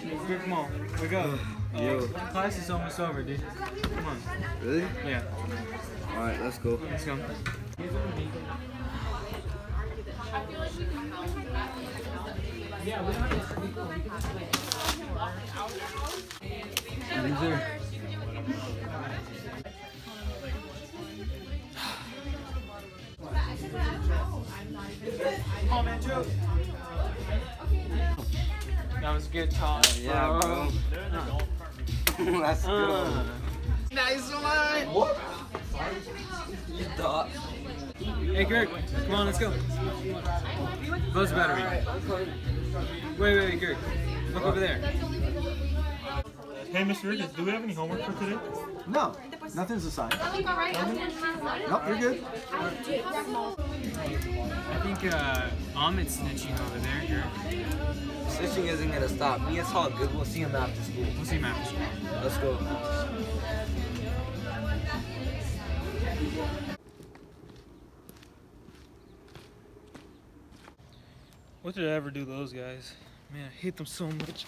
Good, come on. We go. Yo. Class is almost over, dude. Come on. Really? Yeah. Alright, let's go. Let's go. Loser. Let's go. Uh, Nice one. What? You thought. hey, Greg, come on, let's go. Close the battery. Wait, wait, wait, Greg. Look over there. Hey, Mr. Ricketts, do we have any homework for today? No, nothing's assigned. Nope, you're good. I think uh, Amit's snitching over there. Greg. Snitching isn't gonna stop me. It's all good. We'll see him after school. We'll see him after school. Let's go. What did I ever do to those guys? Man, I hate them so much.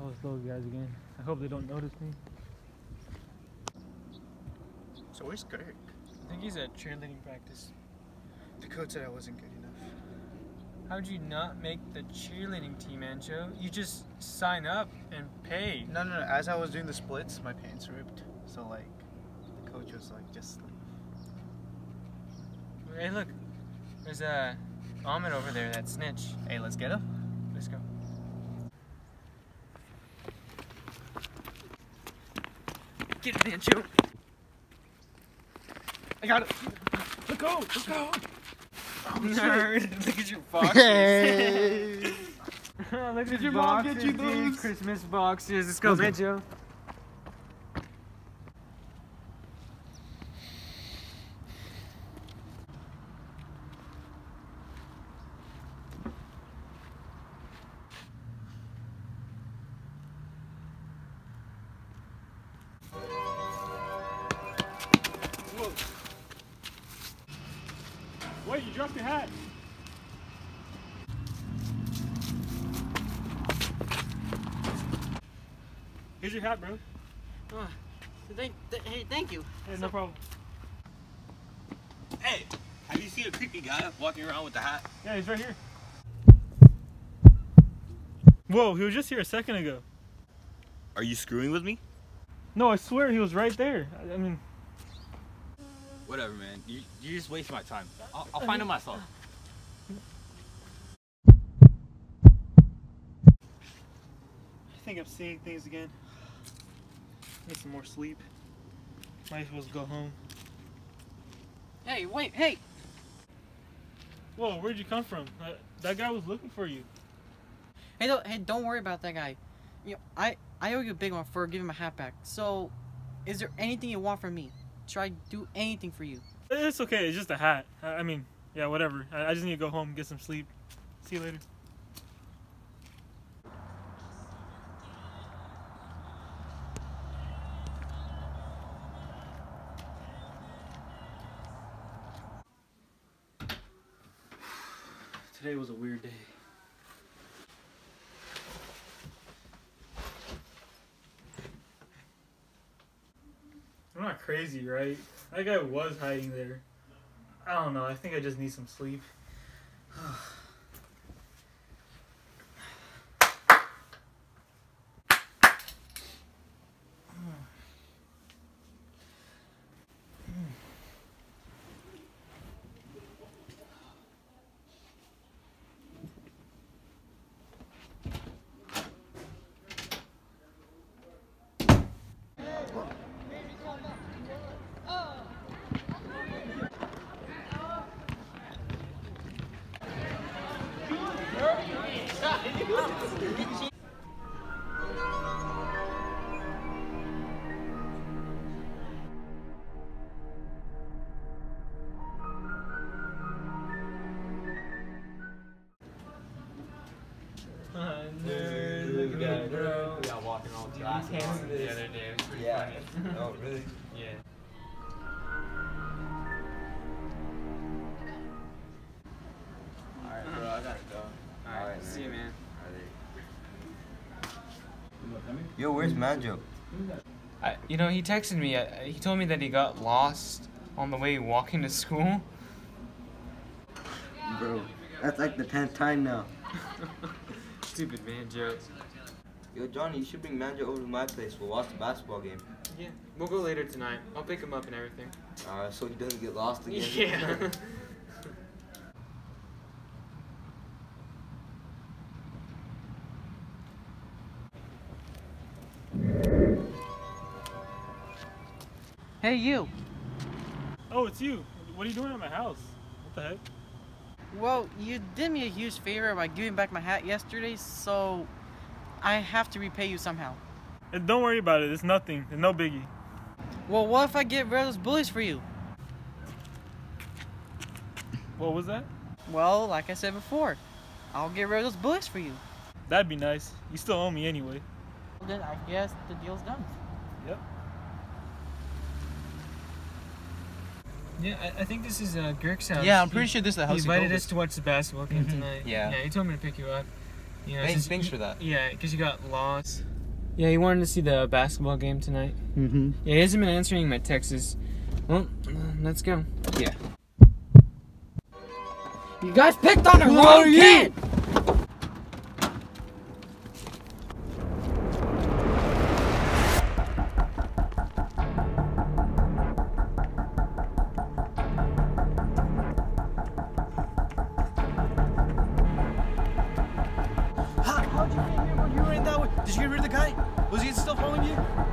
Oh, it's those guys again. I hope they don't notice me. So where's Kirk? I think he's at cheerleading practice. The coach said I wasn't good enough. How'd you not make the cheerleading team, Ancho? You just sign up and pay. No, no, no. As I was doing the splits, my pants ripped. So like, the coach was like, just leave. Hey, look. There's uh, a Amit over there, that snitch. Hey, let's get him. Let's go. Get it. I got it. Let's go. Let's go. Oh, Nerd. Look at your boxes. Look at your mom boxes, get you those? Christmas boxes. Let's go, Ancho. Wait, you dropped your hat. Here's your hat, bro. Oh, thank, th- hey, thank you. Hey, no problem. Hey, have you seen a creepy guy walking around with the hat? Yeah, he's right here. Whoa, he was just here a second ago. Are you screwing with me? No, I swear he was right there. I, I mean, Whatever, man. You, you just waste my time. I'll, I'll find him myself. I think I'm seeing things again. Need some more sleep. Might as well go home. Hey, wait, hey. Whoa, where'd you come from? Uh, that guy was looking for you. Hey, don't, hey, don't worry about that guy. You know, I, I owe you a big one for giving my hat back. So, is there anything you want from me? Should I do anything for you? It's okay. It's just a hat. I, I mean, yeah, whatever. I, I just need to go home, get some sleep. See you later. Today was a weird day. Crazy, right? That guy was hiding there. I don't know. I think I just need some sleep. Yo, where's Manjo? I, you know, he texted me. Uh, he told me that he got lost on the way walking to school. Bro, that's like the tenth time now. Stupid Manjo. Yo, Johnny, you should bring Manjo over to my place. We'll watch the basketball game. Yeah, we'll go later tonight. I'll pick him up and everything. Uh, so he doesn't get lost again. Yeah. Hey, you. Oh, it's you. What are you doing at my house? What the heck? Well, you did me a huge favor by giving back my hat yesterday, so I have to repay you somehow. And don't worry about it. It's nothing. It's no biggie. Well, what if I get rid of those bullies for you? What was that? Well, like I said before, I'll get rid of those bullies for you. That'd be nice. You still owe me anyway. Then I guess the deal's done. Yep. Yeah, I, I think this is uh, Kirk's house. Yeah, I'm pretty sure this is the house. He invited us to watch the basketball game Mhm. tonight. Yeah. Yeah, he told me to pick you up. You know, Thanks, since thanks you- for that. Yeah, because you got lost. Yeah, he wanted to see the basketball game tonight. Mm-hmm. Yeah, he hasn't been answering my texts. Well, uh, let's go. Yeah. You guys picked on the wrong kid! You get rid of the guy? Was he still following you?